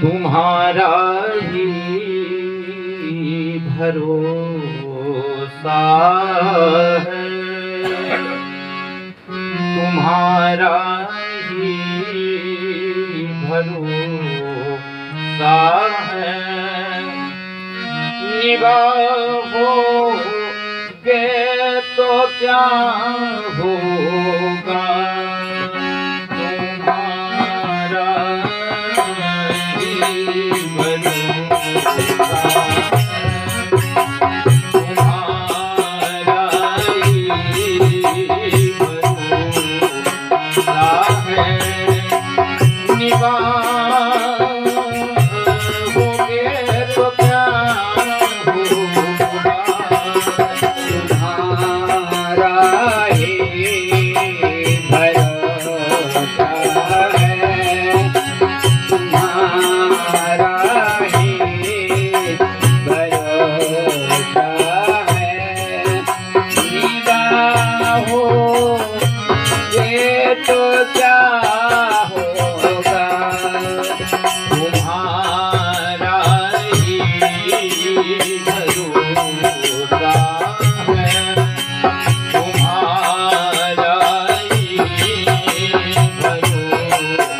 तुम्हारा ही भरोसा है। तुम्हारा ही भरोसा है। निभाओगे तो क्या होगा?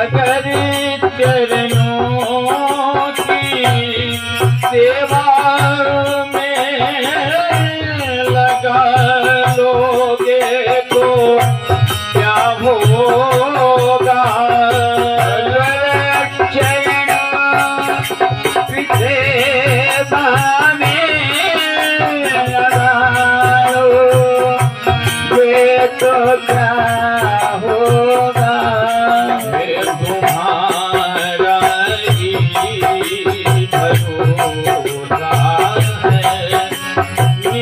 अगर सेवा में होगा? तो